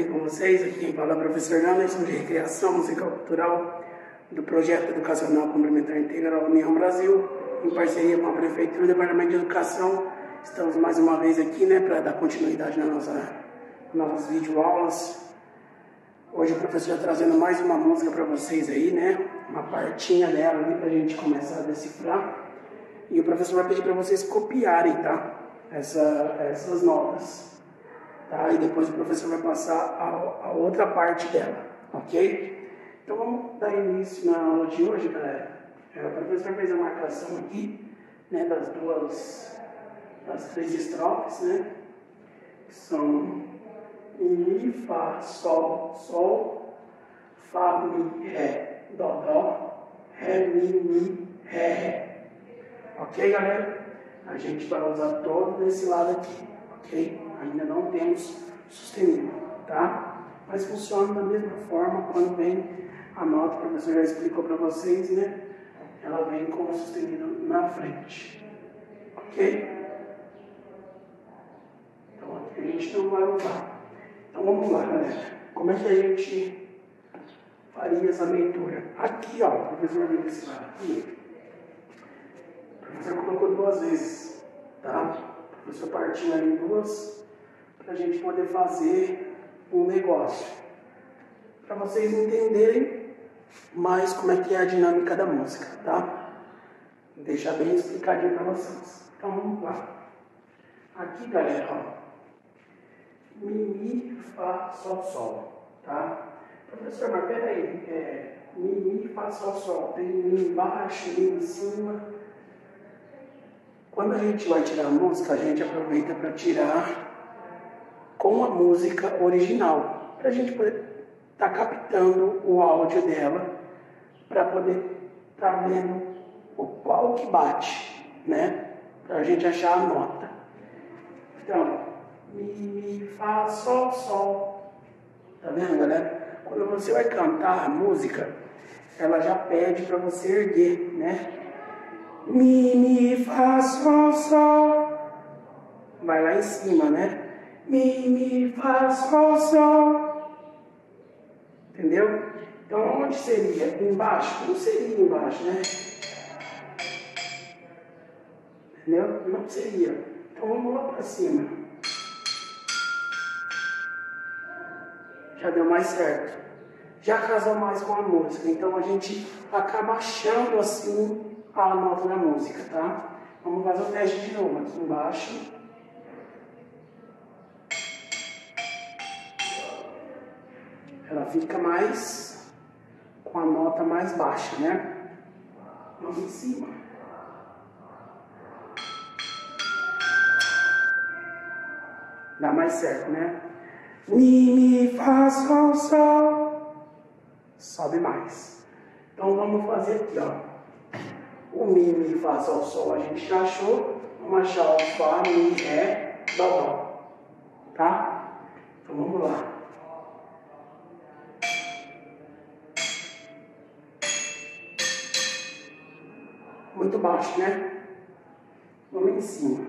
Bem com vocês? Aqui quem fala é o professor Anderson de Recreação Musical Cultural do Projeto Educacional Complementar Integral União Brasil, em parceria com a Prefeitura e o Departamento de Educação. Estamos mais uma vez aqui né, para dar continuidade nas nossa, nossas videoaulas. Hoje o professor está trazendo mais uma música para vocês aí, né? Uma partinha dela ali para a gente começar a decifrar. E o professor vai pedir para vocês copiarem, tá? Essa, essas notas. Tá? E depois o professor vai passar a, a outra parte dela, ok? Então vamos dar início na aula de hoje, galera. É, o professor fez a marcação aqui, né, das duas, das três estrofes, né? Que são Mi, Fá, Sol, Sol, Fá, Mi, Ré, Dó, Dó, Ré, Mi, Mi, Ré, Ré. Ok, galera? A gente vai usar todo desse lado aqui, ok? Ainda não temos sustenido, tá? Mas funciona da mesma forma quando vem a nota, o professor já explicou para vocês, né? Ela vem com o sustenido na frente, ok? Então aqui a gente não vai usar. Então vamos lá, galera. Como é que a gente faria essa leitura? Aqui, ó, o professor vem lado aqui. O professor colocou duas vezes, tá? O professor partiu ali duas para a gente poder fazer um negócio. Para vocês entenderem mais como é que é a dinâmica da música, tá? Vou deixar bem explicadinho para vocês. Então vamos lá. Aqui, galera, ó. Mi, Mi, Fá, Sol, Sol, tá? Professor, mas peraí, é, Mi, Mi, Fá, Sol, Sol. Tem Mi embaixo, Mi em cima. Quando a gente vai tirar a música, a gente aproveita para tirar com a música original, para a gente poder estar tá captando o áudio dela, para poder estar tá vendo o qual que bate, né? Para a gente achar a nota. Então, mi, mi, fá, sol, sol. Tá vendo, galera? Quando você vai cantar a música, ela já pede para você erguer, né? Mi, mi, fá, sol, sol. Vai lá em cima, né? Mi, mi, fá, sol, sol. Entendeu? Então, onde seria? Embaixo? Não seria embaixo, né? Entendeu? Não seria. Então, vamos lá para cima. Já deu mais certo. Já casou mais com a música. Então, a gente acaba achando assim a nota da música, tá? Vamos fazer o teste de novo. Aqui embaixo. Ela fica mais com a nota mais baixa, né? Vamos em cima. Dá mais certo, né? Mi, mi, fá, sol, sol. Sobe mais. Então vamos fazer aqui, ó. O mi, mi, fá, sol, sol a gente já achou. Vamos achar o fá, mi, ré, dó, dó. Tá? Então vamos lá. Muito baixo, né? Vamos em cima.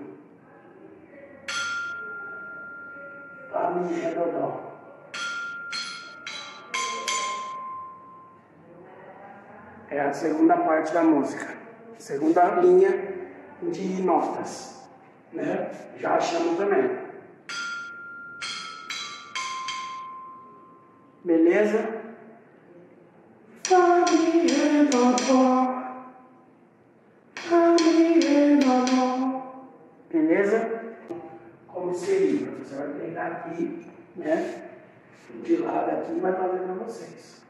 Fá, mi, ré, dó, dó. É a segunda parte da música. Segunda linha de notas. Né? Já achamos também. Beleza? Pegar aqui, né? De lado aqui vai fazer para vocês.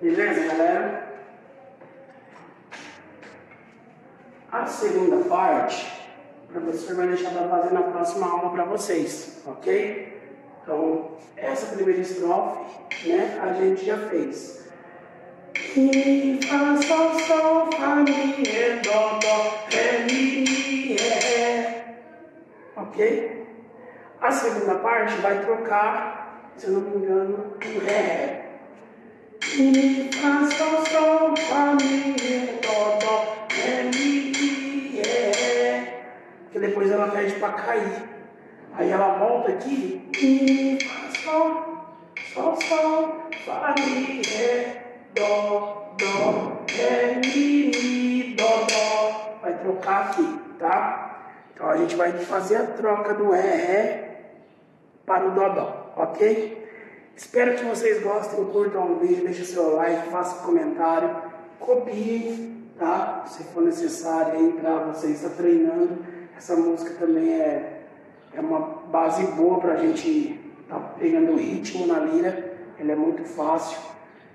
Beleza, galera? A segunda parte, o professor vai deixar para fazer na próxima aula para vocês, ok? Então, essa primeira estrofe, né, a gente já fez. Mi, fá, sol, sol, fá, mi, ré, dó, dó, ré, mi, ré. ok? A segunda parte vai trocar, se eu não me engano, o Ré. Mi, Fá, Sol, Sol, Fá, Mi, Ré, Dó, Dó, Ré, Mi, para cair. Aí ela volta aqui, Mi, Fá, Sol, Sol, Sol, Fá, Mi, Ré, Dó, Dó, Ré, Mi, Mi, Dó, Dó. Vai trocar aqui, tá? Então a gente vai fazer a troca do Ré, Ré para o Dodó, ok? Espero que vocês gostem, curtam o vídeo, deixem seu like, façam comentário, copiem, tá? Se for necessário aí para você estar treinando. Essa música também é, é uma base boa para a gente estar tá pegando o ritmo na lira, ela é muito fácil.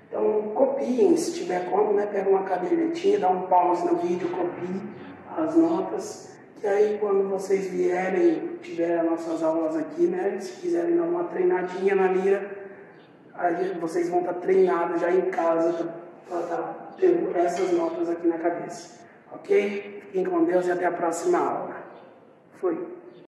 Então copiem, se tiver como, né? Pega uma cadernetinha, dá um pause no vídeo, copie as notas. E aí quando vocês vierem, tiverem as nossas aulas aqui, né? Se quiserem dar uma treinadinha na lira, aí vocês vão estar treinados já em casa para estar tá tendo essas notas aqui na cabeça. Ok? Fiquem com Deus e até a próxima aula. free.